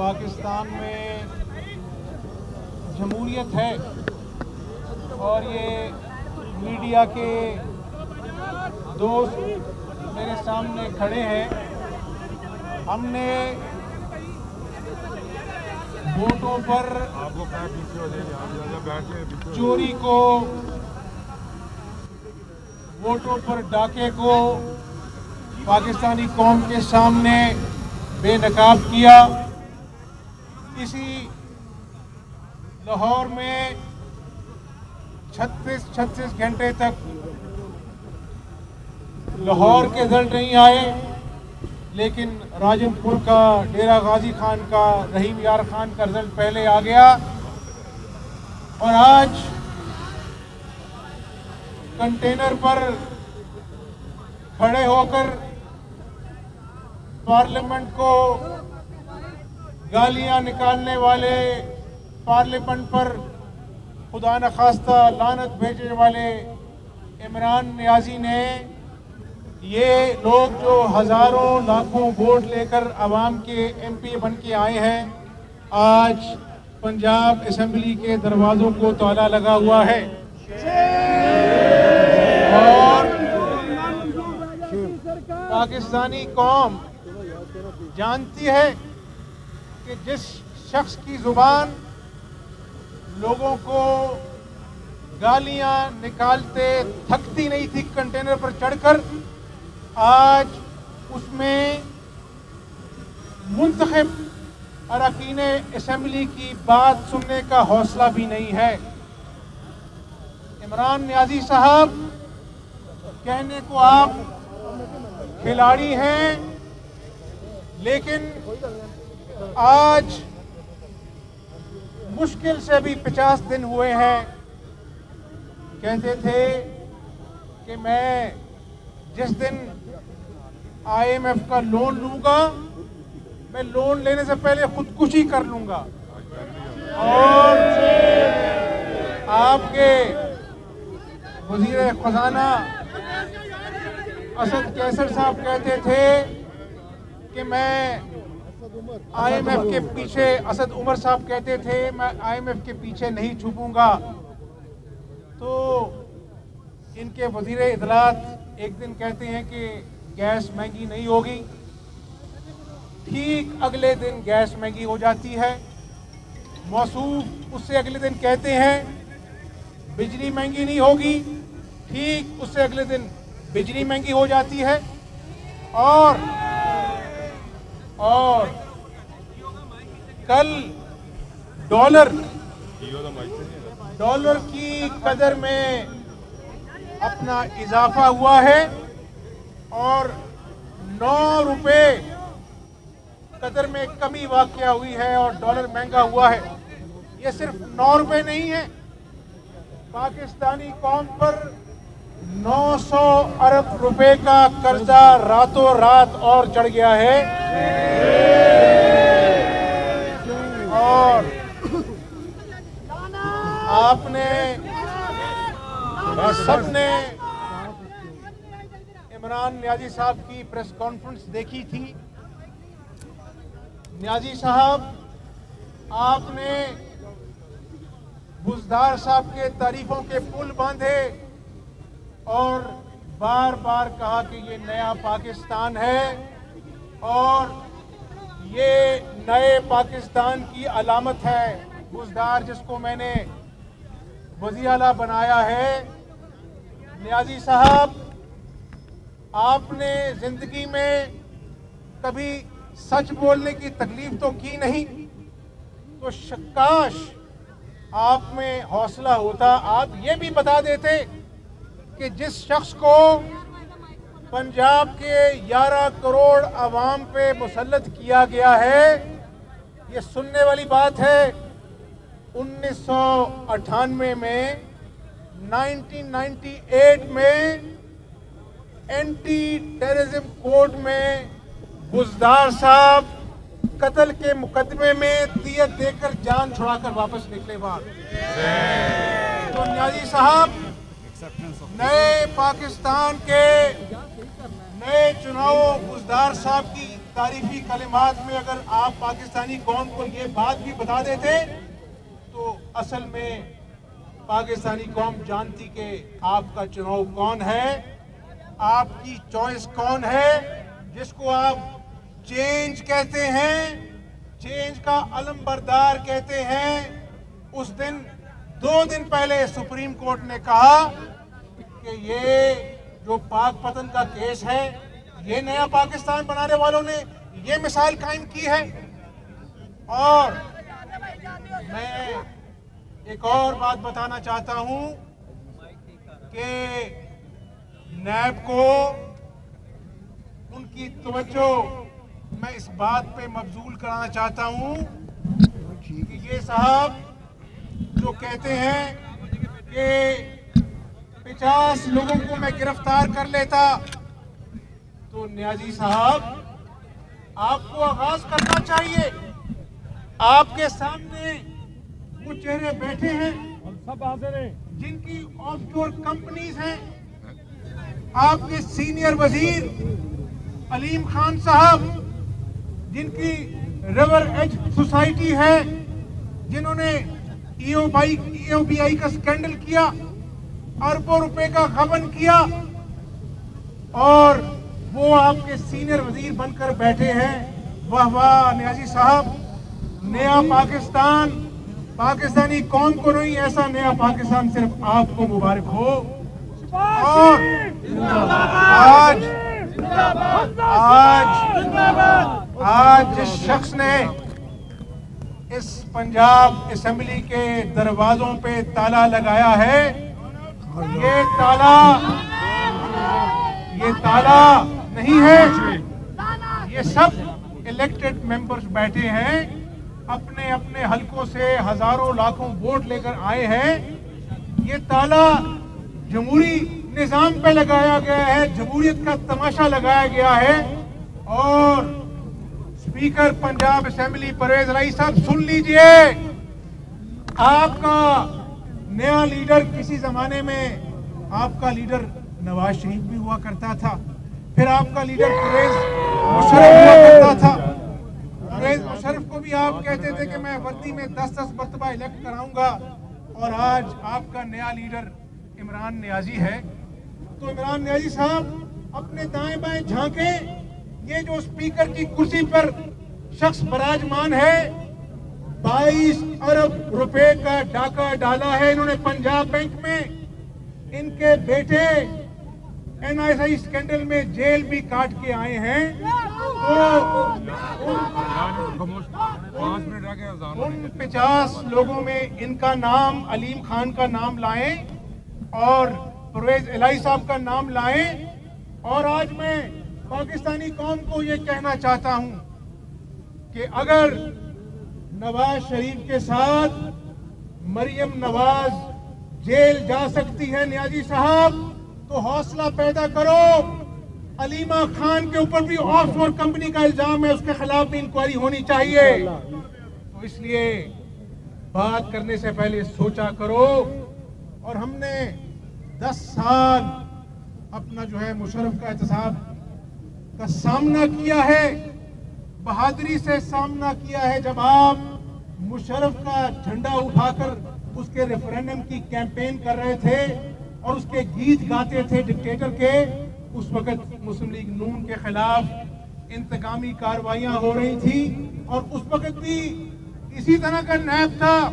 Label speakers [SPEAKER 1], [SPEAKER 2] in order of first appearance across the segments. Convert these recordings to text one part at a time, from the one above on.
[SPEAKER 1] پاکستان میں جمہوریت ہے اور یہ میڈیا کے دوست میرے سامنے کھڑے ہیں۔ ہم نے ووٹوں پر چوری کو، ووٹوں پر ڈاکے کو پاکستانی قوم کے سامنے بے نقاب کیا۔ اسی لاہور میں چھتیس چھتیس گھنٹے تک لاہور کے رزلٹ نہیں آئے، لیکن راجن پور کا، ڈیرہ غازی خان کا، رحیم یار خان کا رزلٹ پہلے آ گیا۔ اور آج کنٹینر پر کھڑے ہو کر پارلیمنٹ کو گالیاں نکالنے والے پارلیمنٹ پر خدا نخواستہ لانت بھیجنے والے عمران نیازی نے یہ لوگ جو ہزاروں لاکھوں ووٹ لے کر عوام کے ایم پی بن کے آئے ہیں، آج پنجاب اسمبلی کے دروازوں کو تالا لگا ہوا ہے۔ اور پاکستانی قوم جانتی ہے کہ جس شخص کی زبان لوگوں کو گالیاں نکالتے، تھکتی نہیں تھی کنٹینر پر چڑھ کر، آج اس میں منتخب اراکین اسمبلی کی بات سننے کا حوصلہ بھی نہیں ہے۔ عمران نیازی صاحب، کہنے کو آپ کھلاڑی ہیں، لیکن آج مشکل سے بھی پچاس دن ہوئے ہیں۔ کہتے تھے کہ میں جس دن آئی ایم ایف کا لون لوں گا، میں لون لینے سے پہلے خودکشی کر لوں گا۔ اور آپ کے وزیر خزانہ اسد کیسر صاحب کہتے تھے کہ میں آئی ایم ایف کے پیچھے اسد عمر صاحب کہتے تھے، میں آئی ایم ایف کے پیچھے نہیں چھپوں گا۔ تو ان کے وزیر اطلاعات ایک دن کہتے ہیں کہ گیس مہنگی نہیں ہوگی۔ ٹھیک اگلے دن گیس مہنگی ہو جاتی ہے۔ موصوف اس سے اگلے دن کہتے ہیں، بجلی مہنگی نہیں ہوگی۔ ٹھیک اس سے اگلے دن بجلی مہنگی ہو جاتی ہے۔ اور اور کل ڈالر ڈالر کی قدر میں اپنا اضافہ ہوا ہے اور نو روپے قدر میں کمی واقع ہوئی ہے اور ڈالر مہنگا ہوا ہے۔ یہ صرف نو روپے نہیں ہے پاکستانی قوم پر نو سو ارب روپے کا قرضہ راتوں رات اور چڑھ گیا ہے۔ اور آپ نے سب نے عمران نیازی صاحب کی پریس کانفرنس دیکھی تھی۔ نیازی صاحب، آپ نے بزدار صاحب کے تعریفوں کے پل باندھے اور بار بار کہا کہ یہ نیا پاکستان ہے اور یہ نئے پاکستان کی علامت ہے بزدار جس کو میں نے وزیر اعلیٰ بنایا ہے۔ نیازی صاحب، آپ نے زندگی میں کبھی سچ بولنے کی تکلیف تو کی نہیں؟ تو شکاش، آپ میں حوصلہ ہوتا، آپ یہ بھی بتا دیتے کہ جس شخص کو پنجاب کے گیارہ کروڑ عوام پہ مسلط کیا گیا ہے یہ سننے والی بات ہے انیس سو اٹھانوے میں، نائنٹین نائنٹی ایٹ میں اینٹی ٹیررزم کوڈ میں بزدار صاحب قتل کے مقدمے میں دیت دے کر جان چھڑا کر واپس نکلے بعد۔ تو نیازی صاحب، نئے پاکستان کے نئے چناؤ بزدار صاحب کی تاریخی کلمات میں اگر آپ پاکستانی قوم کو یہ بات بھی بتا دیتے تو اصل میں پاکستانی قوم جانتی کہ آپ کا چناؤ کون ہے، آپ کی چوائس کون ہے، جس کو آپ چینج کہتے ہیں، چینج کا علم بردار کہتے ہیں۔ اس دن، دو دن پہلے سپریم کورٹ نے کہا کہ یہ جو پاک پتن کا کیس ہے یہ نیا پاکستان بنانے والوں نے یہ مثال قائم کی ہے۔ اور میں ایک اور بات بتانا چاہتا ہوں کہ نیب کو ان کی توجہ میں اس بات پہ مبزول کرانا چاہتا ہوں کہ یہ صاحب جو کہتے ہیں کہ پچاس لوگوں کو میں گرفتار کر لیتا تو نیازی صاحب آپ کو آغاز کرنا چاہیے۔ آپ کے سامنے وہ چہرے بیٹھے ہیں۔ ہم سب حاضر ہیں۔ جن کی آف شور کمپنیز ہیں۔ آپ کے سینئر وزیر علیم خان صاحب جن کی ریور ایج سوسائٹی ہے جنہوں نے ای او بائی ای او بی آئی کا سکینڈل کیا اربوں روپے کا غبن کیا اور وہ آپ کے سینئر وزیر بن کر بیٹھے ہیں۔ واہ واہ، نیازی صاحب، نیا پاکستان۔ پاکستانی قوم کو نہیں، ایسا نیا پاکستان صرف آپ کو مبارک ہو۔ اور آج آج آج جس شخص نے اس پنجاب اسمبلی کے دروازوں پہ تالا لگایا ہے، یہ تالا یہ تالا نہیں ہے یہ سب الیکٹڈ ممبرز بیٹھے ہیں، اپنے اپنے حلقوں سے ہزاروں لاکھوں ووٹ لے کر آئے ہیں۔ یہ تالا جمہوری نظام پہ لگایا گیا ہے، جمہوریت کا تماشا لگایا گیا ہے۔ اور سپیکر پنجاب اسمبلی پرویز رائی صاحب، سن لیجیے، آپ کا نیا لیڈر کسی زمانے میں، آپ کا لیڈر نواز شریف بھی ہوا کرتا تھا۔ پھر آپ کا لیڈر پریز مشرف ہوا کرتا تھا۔ پریز مشرف کو بھی آپ کہتے تھے کہ میں وردی میں دس دس برتبہ الیکٹ کراؤں گا اور آج آپ کا نیا لیڈر عمران نیازی ہے۔ تو عمران نیازی صاحب، اپنے دائیں بائیں جھانکیں۔ یہ جو سپیکر کی کرسی پر شخص براجمان ہے، بائیس ارب روپے کا ڈاکہ ڈالا ہے انہوں نے پنجاب بینک میں۔ ان کے بیٹے این ایس آئی اسکینڈل میں جیل بھی کاٹ کے آئے ہیں۔ تو ان پچاس لوگوں میں ان کا نام، علیم خان کا نام لائیں اور پرویز الہی صاحب کا نام لائیں۔ اور آج میں پاکستانی قوم کو یہ کہنا چاہتا ہوں کہ اگر نواز شریف کے ساتھ مریم نواز جیل جا سکتی ہے، نیازی صاحب تو حوصلہ پیدا کرو۔ علیمہ خان کے اوپر بھی آف آکسفورڈ کمپنی کا الزام ہے، اس کے خلاف بھی انکوائری ہونی چاہیے۔ تو اس لیے بات کرنے سے پہلے سوچا کرو۔ اور ہم نے دس سال اپنا جو ہے مشرف کا احتساب کا سامنا کیا ہے۔ بہادری سے سامنا کیا ہے جب آپ مشرف کا جھنڈا اٹھا کر اس کے ریفرینڈم کی کیمپین کر رہے تھے۔ اور اس کے گیت گاتے تھے ڈکٹیٹر کے، اس وقت مسلم لیگ نون کے خلاف انتقامی کاروائیاں ہو رہی تھی اور اس وقت بھی اسی طرح کا نیب تھا،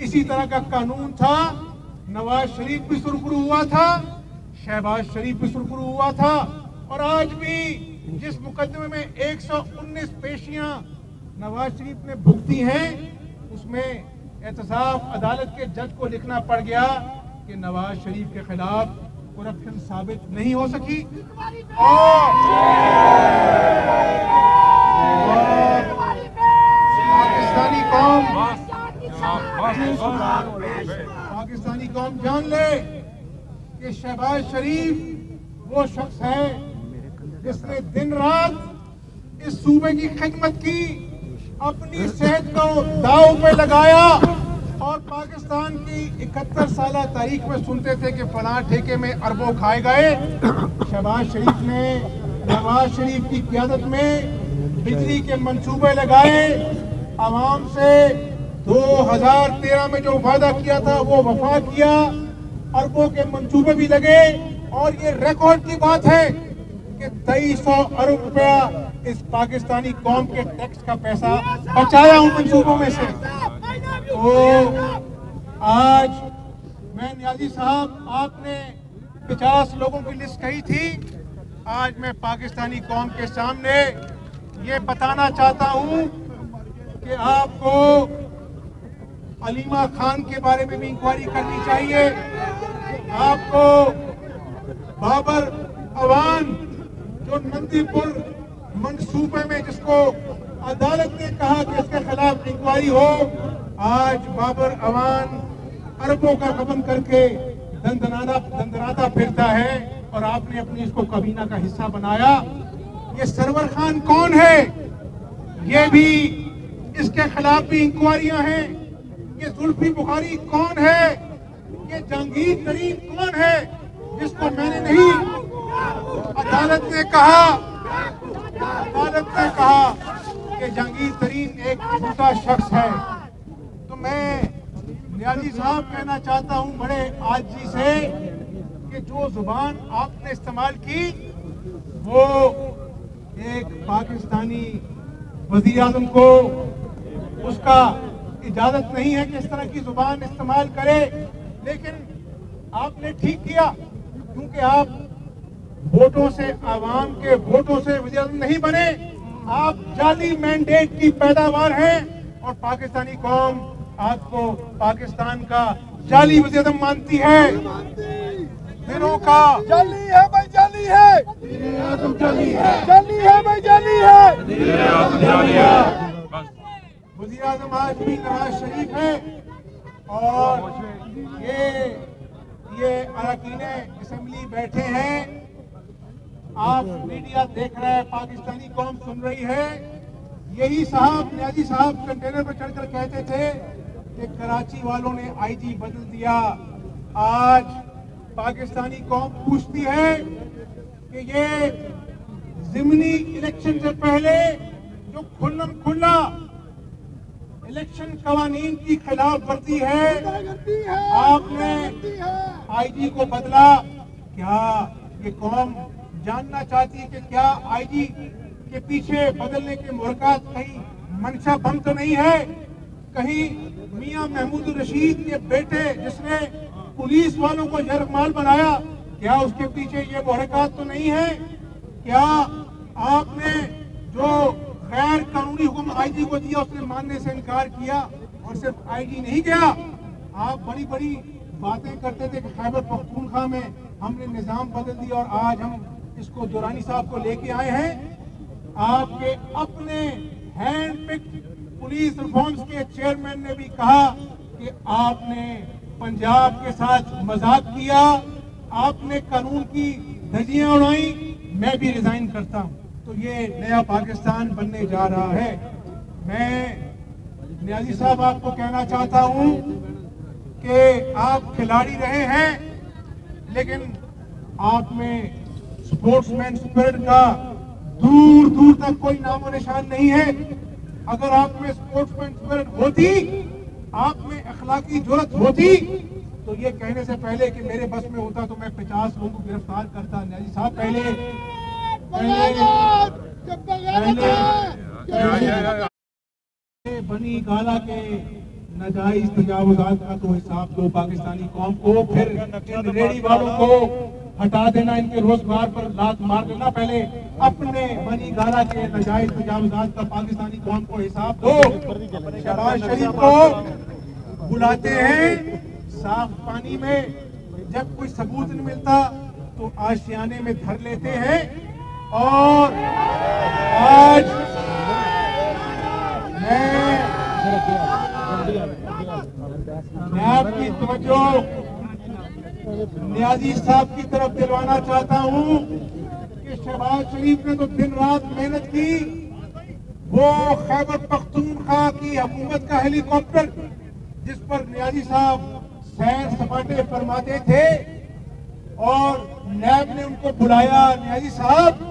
[SPEAKER 1] اسی طرح کا قانون تھا۔ نواز شریف بھی سرخرو ہوا تھا، شہباز شریف بھی سرخرو ہوا تھا۔ اور آج بھی جس مقدمے میں ایک سو انیس پیشیاں نواز شریف نے بھگتی ہیں، اس میں احتساب عدالت کے جج کو لکھنا پڑ گیا۔ کہ نواز شریف کے خلاف کرپشن ثابت نہیں ہو سکی۔ اور پاکستانی قوم پاکستانی قوم جان لے کہ شہباز شریف وہ شخص ہے جس نے دن رات اس صوبے کی خدمت کی، اپنی صحت کو داؤ پہ لگایا۔ پاکستان کی اکہتر سالہ تاریخ میں سنتے تھے کہ فلاں ٹھیکے میں اربوں کھائے گئے۔ شہباز شریف نے، نواز شریف کی قیادت میں بجلی کے منصوبے لگائے۔ عوام سے دو ہزار تیرہ میں جو وعدہ کیا تھا، وہ وفا کیا۔ اربوں کے منصوبے بھی لگے۔ اور یہ ریکارڈ کی بات ہے کہ تئی سو ارب روپیہ اس پاکستانی قوم کے ٹیکس کا پیسہ بچایا ان منصوبوں میں سے۔ آج میں نیازی صاحب آپ نے پچاس لوگوں کی لسٹ کہی تھی۔ آج میں پاکستانی قوم کے سامنے یہ بتانا چاہتا ہوں کہ آپ کو علیمہ خان کے بارے میں بھی انکوائری کرنی چاہیے۔ آپ کو بابر اوان جو نندی پور منصوبے میں جس کو عدالت نے کہا کہ اس کے خلاف انکوائری ہو آج بابر اوان اربوں کا قبن کر کے دندناتا پھرتا ہے اور آپ نے اپنی اس کو کبینہ کا حصہ بنایا۔ یہ سرور خان کون ہے؟ یہ بھی اس کے خلاف بھی انکوائریاں ہیں۔ یہ زلفی بخاری کون ہے؟ یہ جہانگیر ترین کون ہے؟ جس کو میں نے نہیں عدالت نے کہا۔ عدالت نے کہا کہ جہانگیر ترین ایک بھوٹا شخص ہے۔ تو میں نیازی صاحب کہنا چاہتا ہوں بڑے آج جی سے کہ جو زبان آپ نے استعمال کی وہ ایک پاکستانی وزیر اعظم کو اس کا اجازت نہیں ہے کہ اس طرح کی زبان استعمال کرے، لیکن آپ نے ٹھیک کیا، کیونکہ آپ ووٹوں سے، عوام کے ووٹوں سے وزیر اعظم نہیں بنے، آپ جعلی مینڈیٹ کی پیداوار ہیں اور پاکستانی قوم آپ کو پاکستان کا جالی وزیدم مانتی ہے۔ دنوں کا
[SPEAKER 2] جالی ہے بھائی جالی ہے۔ جالی ہے۔ بھائی جالی ہے۔
[SPEAKER 1] وزیر آج بھی نواز شریف ہے اور یہ یہ اسمبلی بیٹھے ہیں۔ آپ میڈیا دیکھ رہے ہیں پاکستانی قوم سن رہی ہے۔ یہی صاحب نیازی صاحب کنٹینر پر چڑھ کر کہتے تھے کہ کراچی والوں نے آئی جی بدل دیا۔ آج پاکستانی قوم پوچھتی ہے کہ یہ زمنی الیکشن سے پہلے جو کھلم کھلا الیکشن قوانین کی خلاف ورزی ہے، آپ نے آئی جی کو بدلا۔ کیا یہ قوم جاننا چاہتی ہے کہ کیا آئی جی کے پیچھے بدلنے کے مرکز کہیں منشا بم تو نہیں ہے؟ کہیں میاں محمود رشید کے بیٹے جس نے پولیس والوں کو یرغمال بنایا، کیا اس کے پیچھے یہ محرکات تو نہیں ہے کیا آپ نے جو غیر قانونی حکم آئی جی کو دیا، اس نے ماننے سے انکار کیا اور صرف آئی جی نہیں گیا آپ بڑی بڑی باتیں کرتے تھے کہ خیبر پختونخوا میں ہم نے نظام بدل دی اور آج ہم اس کو دورانی صاحب کو لے کے آئے ہیں۔ آپ کے اپنے ہینڈ پک پولیس ریفارمز کے چیئرمین نے بھی کہا کہ آپ نے پنجاب کے ساتھ مزاق کیا، آپ نے قانون کی دھجیاں اڑائی میں بھی ریزائن کرتا ہوں۔ تو یہ نیا پاکستان بننے جا رہا ہے۔ میں نیازی صاحب، آپ کو کہنا چاہتا ہوں کہ آپ کھلاڑی رہے ہیں، لیکن آپ میں سپورٹس مین اسپرٹ کا دور دور تک کوئی نام و نشان نہیں ہے۔ اگر آپ میں اسپورٹ مین ہوتی، آپ میں اخلاقی جورت ہوتی، تو یہ کہنے سے پہلے کہ میرے بس میں ہوتا تو میں پچاس لوگوں کو گرفتار کرتا، نیازی صاحب پہلے۔ پہلے۔ بنی گالا کے نجائز تجاوزات کا تو حساب دو پاکستانی قوم کو، پھر ریڈی والوں کو ہٹا دینا ان کے روزگار پر لات مار دینا۔ پہلے اپنے بنی گارا کے نجائز تجاوزات کا پاکستانی قوم کو حساب دو۔ شہباز شریف کو بلاتے ہیں صاف پانی میں۔ جب کوئی ثبوت نہیں ملتا تو آشیانے میں دھر لیتے ہیں۔ اور آج میں آپ کی توجہ نیازی صاحب کی طرف دلوانا چاہتا ہوں کہ شہباز شریف نے تو دن رات محنت کی، وہ خیبر پختونخوا کی حکومت کا ہیلی کاپٹر جس پر نیازی صاحب سیر سپاٹے فرماتے تھے اور نیب نے ان کو بلایا۔ نیازی صاحب،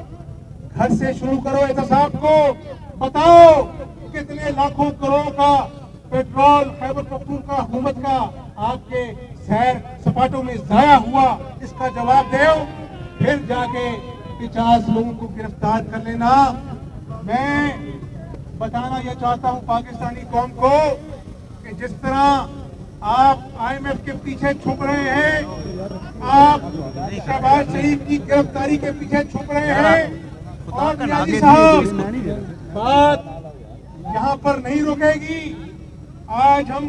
[SPEAKER 1] گھر سے شروع کرو احتساب کو۔ بتاؤ کتنے لاکھوں کروڑوں کا پیٹرول خیبر پختونخوا حکومت کا آپ کے سیر سپاٹوں میں ضائع ہوا اس کا جواب دیو پھر جا کے پچاس لوگوں کو گرفتار کر لینا۔ میں بتانا یہ چاہتا ہوں پاکستانی قوم کو کہ جس طرح آپ آئی ایم ایف کے پیچھے چھپ رہے ہیں آپ شہباز شریف کی گرفتاری کے پیچھے چھپ رہے ہیں اور نیازی صاحب بات یہاں پر نہیں رکے گی۔ آج ہم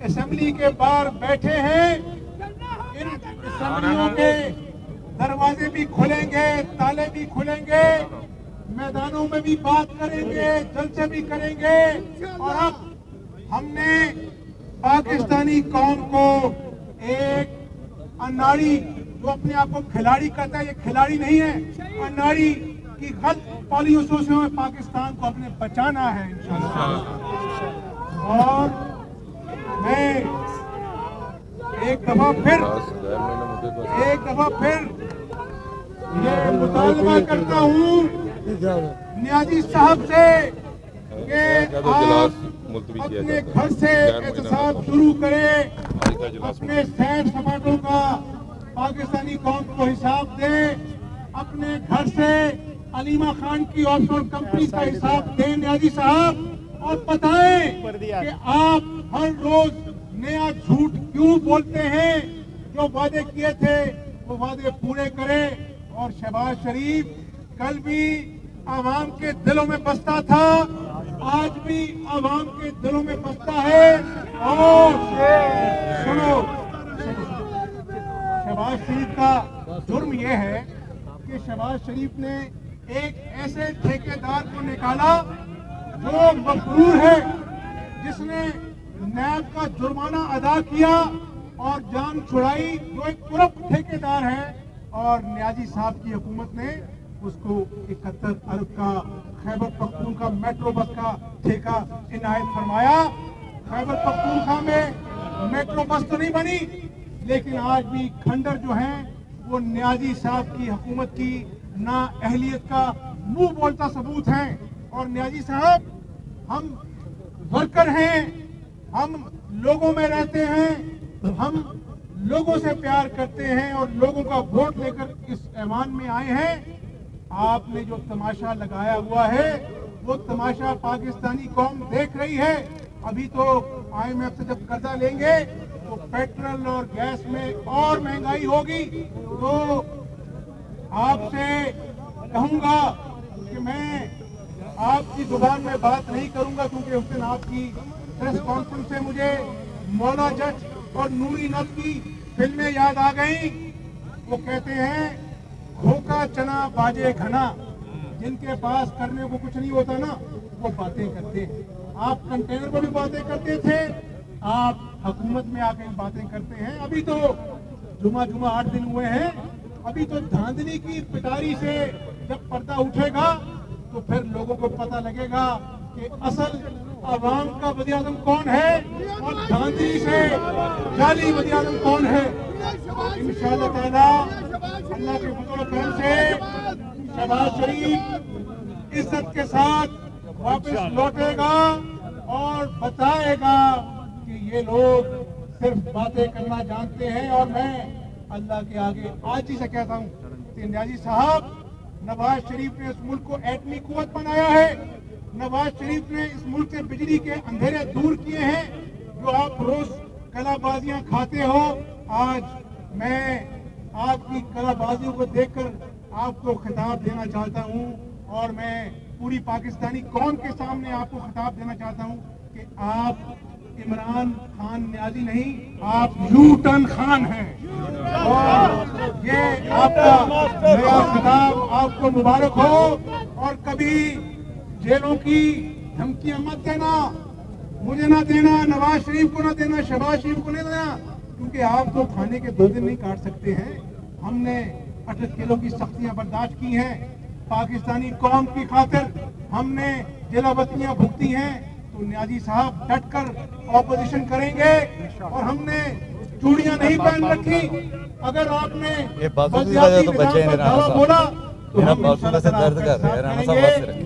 [SPEAKER 1] اسمبلی کے باہر بیٹھے ہیں۔ ان اسمبلیوں کے دروازے بھی کھلیں گے، تالے بھی کھلیں گے، میدانوں میں بھی بات کریں گے، جلسے بھی کریں گے۔ اور اب ہم نے پاکستانی قوم کو ایک اناڑی جو اپنے آپ کو کھلاڑی کہتا ہے، یہ کھلاڑی نہیں ہے۔ اناڑی کی غلط پالیسوں سے پاکستان کو اپنے بچانا ہے، انشاءاللہ۔ اور میں ایک دفعہ پھر ایک دفعہ پھر یہ مطالبہ کرتا ہوں نیازی صاحب سے کہ آپ اپنے گھر سے احتساب شروع کریں اپنے سیر سپاٹوں کا پاکستانی قوم کو حساب دیں اپنے گھر سے علیمہ خان کی آف شور کمپنی کا حساب دیں نیازی صاحب۔ اور بتائیں کہ آپ ہر روز نیا جھوٹ کیوں بولتے ہیں؟ جو وعدے کیے تھے، وہ وعدے پورے کرے اور شہباز شریف کل بھی عوام کے دلوں میں بستا تھا۔ آج بھی عوام کے دلوں میں بستا ہے۔ اور سنو، شہباز شریف کا جرم یہ ہے کہ شہباز شریف نے ایک ایسے ٹھیکیدار کو نکالا جو مفرور ہے، جس نے نیب کا جرمانہ ادا کیا اور جان چھڑائی جو ایک کرپ ٹھیکیدار ہے اور نیازی صاحب کی حکومت نے اس کو اکہتر ارب کا خیبر پختون کا میٹرو بس کا ٹھیکہ انعائد فرمایا۔ خیبر پختونخوا میں میٹرو بس تو نہیں بنی، لیکن آج بھی کھنڈر جو ہیں، وہ نیازی صاحب کی حکومت کی نا اہلیت کا منہ بولتا ثبوت ہیں۔ اور نیازی صاحب، ہم ورکر ہیں۔ ہم لوگوں میں رہتے ہیں، ہم لوگوں سے پیار کرتے ہیں اور لوگوں کا ووٹ لے کر اس ایمان میں آئے ہیں۔ آپ نے جو تماشا لگایا ہوا ہے، وہ تماشا پاکستانی قوم دیکھ رہی ہے۔ ابھی تو آئی ایم ایف سے جب قرضہ لیں گے، تو پیٹرول اور گیس میں اور مہنگائی ہوگی۔ تو آپ سے کہوں گا کہ میں آپ کی زبان میں بات نہیں کروں گا، کیونکہ اس دن آپ کی پریس کانفرنس سے مجھے مولا جج اور نوری نت کی فلمیں یاد آ گئیں۔ وہ کہتے ہیں گھوکا چنا باجے گھنا۔ جن کے پاس کرنے کو کچھ نہیں ہوتا نا، وہ باتیں کرتے ہیں۔ آپ کنٹینر پر بھی باتیں کرتے تھے، آپ حکومت میں آ کے باتیں کرتے ہیں۔ ابھی تو جمعہ جمعہ آٹھ دن ہوئے ہیں۔ ابھی تو دھاندنی کی پٹاری سے جب پردہ اٹھے گا، تو پھر لوگوں کو پتہ لگے گا کہ اصل عوام کا وزیر اعظم کون ہے اور گاندھی سے جالی وزیر کون ہے؟ ان شاء اللہ تعالی اللہ کے فضل و کرم سے شہباز شریف عزت کے ساتھ واپس لوٹے گا اور بتائے گا کہ یہ لوگ صرف باتیں کرنا جانتے ہیں اور میں اللہ کے آگے آج ہی سے کہتا ہوں کہ نیازی صاحب، نواز شریف نے اس ملک کو ایٹمی قوت بنایا ہے۔ نواز شریف نے اس ملک سے بجلی کے اندھیرے دور کیے ہیں جو آپ روز کلا بازیاں کھاتے ہو۔ آج میں آپ کی کلا بازیوں کو دیکھ کر آپ کو خطاب دینا چاہتا ہوں اور میں پوری پاکستانی قوم کے سامنے آپ کو خطاب دینا چاہتا ہوں کہ آپ عمران خان نیازی نہیں، آپ یوٹن خان ہیں۔ اور یہ آپ کا خطاب آپ کو مبارک ہو۔ اور کبھی جیلوں کی دھمکیاں مت دینا۔ مجھے نہ دینا نواز شریف کو نہ دینا شہباز شریف کو نہیں دینا۔ کیونکہ آپ تو کھانے کے دو دن نہیں کاٹ سکتے ہیں۔ ہم نے اٹھت کلو کی سختیاں برداشت کی ہیں۔ پاکستانی قوم کی خاطر ہم نے جلاوتیاں بھگتی ہیں۔ تو نیازی صاحب ڈٹ کر اپوزیشن کریں گے۔ اور ہم نے چوڑیاں نہیں پہن رکھی۔ اگر آپ نے بولا تو ہم انشاءاللہ درد کر رہے۔ ہیں